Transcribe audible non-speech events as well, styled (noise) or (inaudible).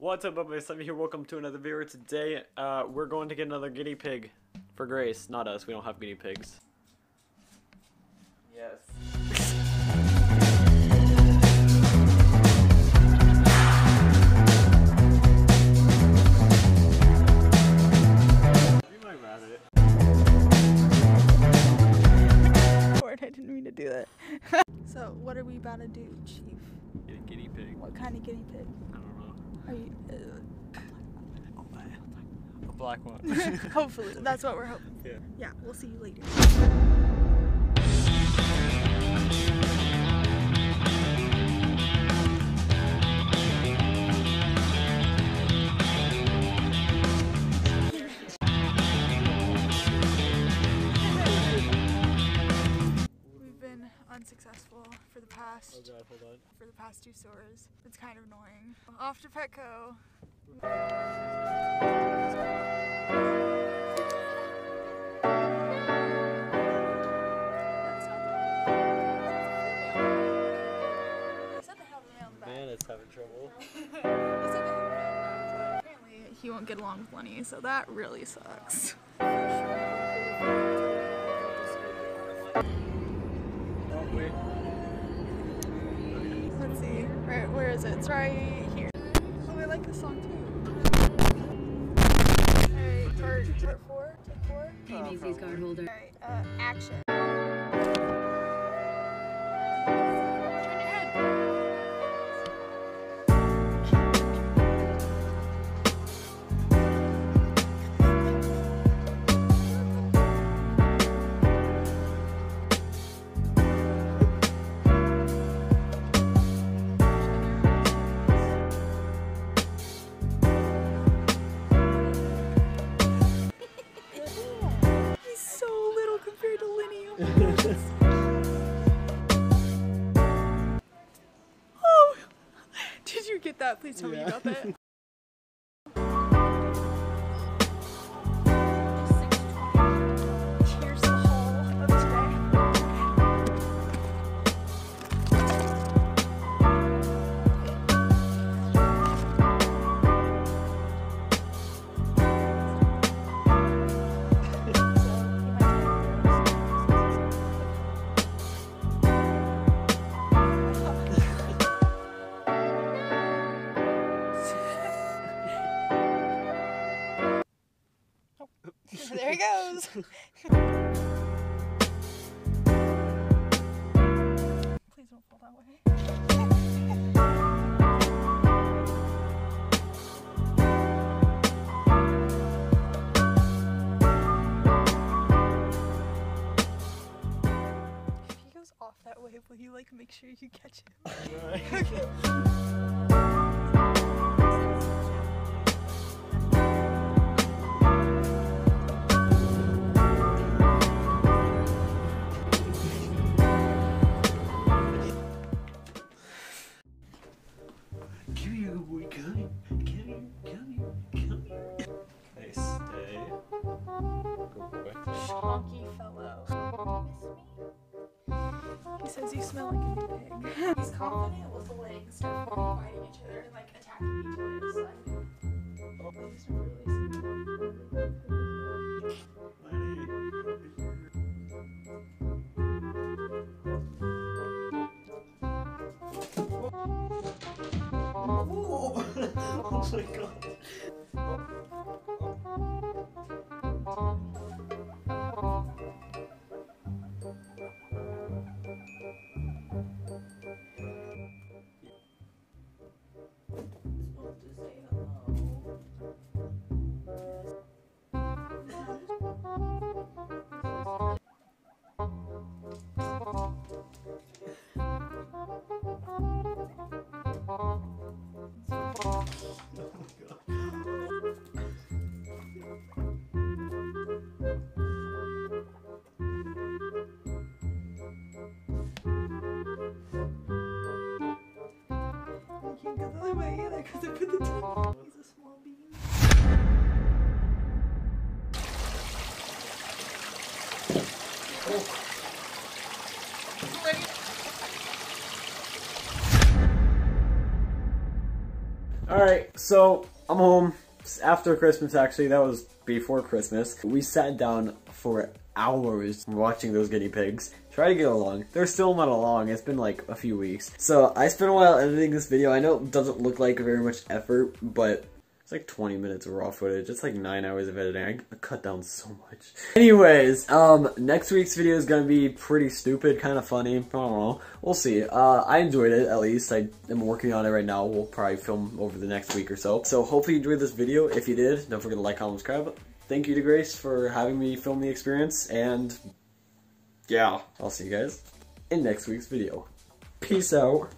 What's up, everybody? Simon here. Welcome to another video. Today, uh, we're going to get another guinea pig for Grace. Not us. We don't have guinea pigs. Yes. Be my rabbit. Lord, I didn't mean to do that. (laughs) so, what are we about to do, Chief? Get a guinea pig. What kind of guinea pig? I don't know. Are you? A black one. Uh, (laughs) hopefully, (laughs) that's what we're hoping. yeah. Yeah, we'll see you later. Past Oh god, hold on. for the past two stores. It's kind of annoying. Off to Petco. They said they have a male in the back. Man, it's having trouble. They said they have a male in the back, but apparently he won't get along with Lenny, so that really sucks. Is? It's right here. Oh, I like this song too. Alright, part, part four? Take four? Hey, Macy's card holder. Alright, uh, action. That? Please tell me about Yeah. that. There he goes. (laughs) Please don't fall that way. If he goes off that way, will you like make sure you catch him? (laughs) Okay. (laughs) says you smell like a pig. He's confident with the legs fighting each other and like attacking each other. So oh, (laughs) oh my god. He's a small bean. So I'm home after Christmas. Actually, that was before Christmas. We sat down for hours watching those guinea pigs. Try to get along. They're still not along. It's been like a few weeks. So I spent a while editing this video. I know it doesn't look like very much effort, but it's like 20 minutes of raw footage. It's like 9 hours of editing. I cut down so much. (laughs) Anyways, um, next week's video is gonna be pretty stupid, kind of funny. I don't know. We'll see. Uh, I enjoyed it, at least. I am working on it right now. We'll probably film over the next week or so. So hopefully you enjoyed this video. If you did, don't forget to like, comment, subscribe. Thank you to Grace for having me film the experience, and yeah, I'll see you guys in next week's video. Peace out.